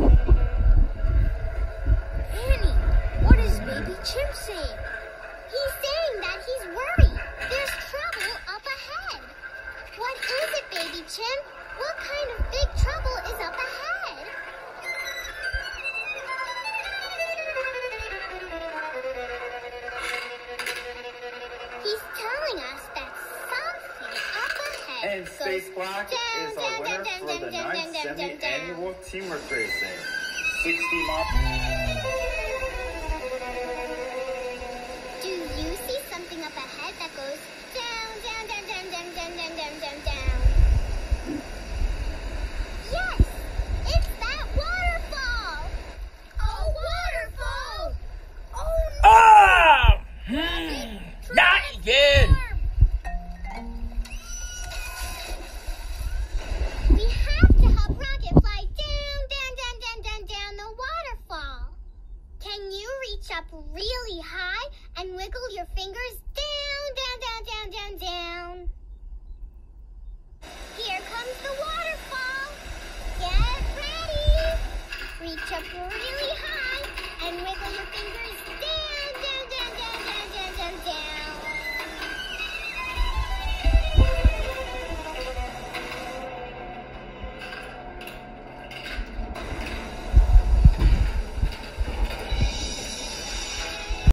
Annie, what is Baby Chimp saying? He's saying that he's worried. There's trouble up ahead. What is it, Baby Chimp? And Space Spacewalk is our winner for the ninth semi-annual teamwork racing. 60 miles. Reach up really high and wiggle